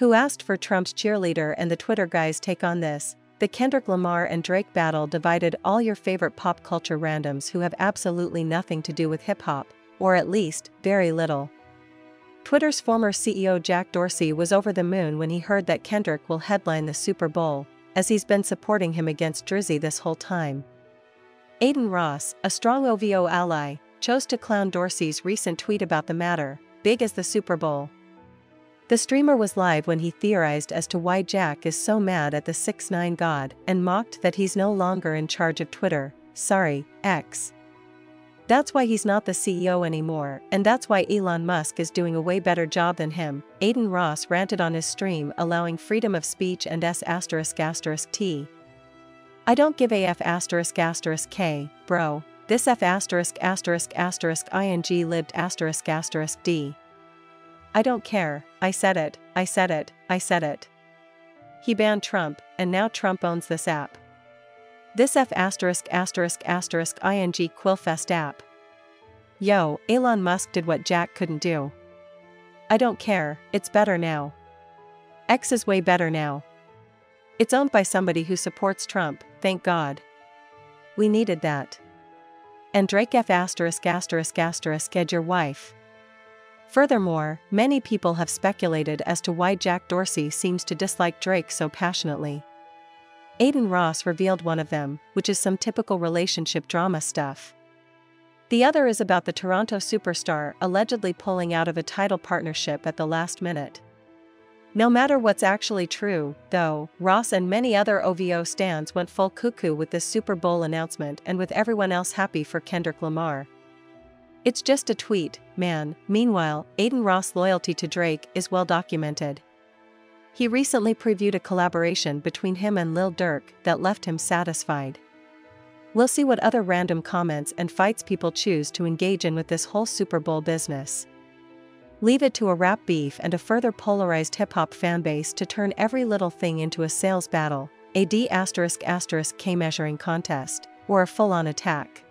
Who asked for Trump's cheerleader and the Twitter guys take on this? The Kendrick Lamar and Drake battle divided all your favorite pop culture randoms who have absolutely nothing to do with hip hop, or at least, very little. Twitter's former CEO Jack Dorsey was over the moon when he heard that Kendrick will headline the Super Bowl, as he's been supporting him against Drizzy this whole time. Adin Ross, a strong OVO ally, chose to clown Dorsey's recent tweet about the matter, big as the Super Bowl. The streamer was live when he theorized as to why Jack is so mad at the 6 9 god and mocked that he's no longer in charge of Twitter, sorry, X. That's why he's not the CEO anymore, and that's why Elon Musk is doing a way better job than him. Adin Ross ranted on his stream allowing freedom of speech and S asterisk asterisk T. I don't give a F asterisk asterisk K, bro. This F asterisk asterisk asterisk ing lived asterisk asterisk D. I don't care, I said it, I said it, I said it. He banned Trump, and now Trump owns this app. This F asterisk asterisk asterisk ing Quillfest app. Yo, Elon Musk did what Jack couldn't do. I don't care, it's better now. X is way better now. It's owned by somebody who supports Trump, thank God. We needed that. And Drake F asterisk asterisk asterisk ed your wife. Furthermore, many people have speculated as to why Jack Dorsey seems to dislike Drake so passionately. Adin Ross revealed one of them, which is some typical relationship drama stuff. The other is about the Toronto superstar allegedly pulling out of a Tidal partnership at the last minute. No matter what's actually true, though, Ross and many other OVO stands went full cuckoo with this Super Bowl announcement and with everyone else happy for Kendrick Lamar. It's just a tweet, man. Meanwhile, Adin Ross' loyalty to Drake is well documented. He recently previewed a collaboration between him and Lil Durk that left him satisfied. We'll see what other random comments and fights people choose to engage in with this whole Super Bowl business. Leave it to a rap beef and a further polarized hip hop fanbase to turn every little thing into a sales battle, a D asterisk asterisk K measuring contest, or a full on attack.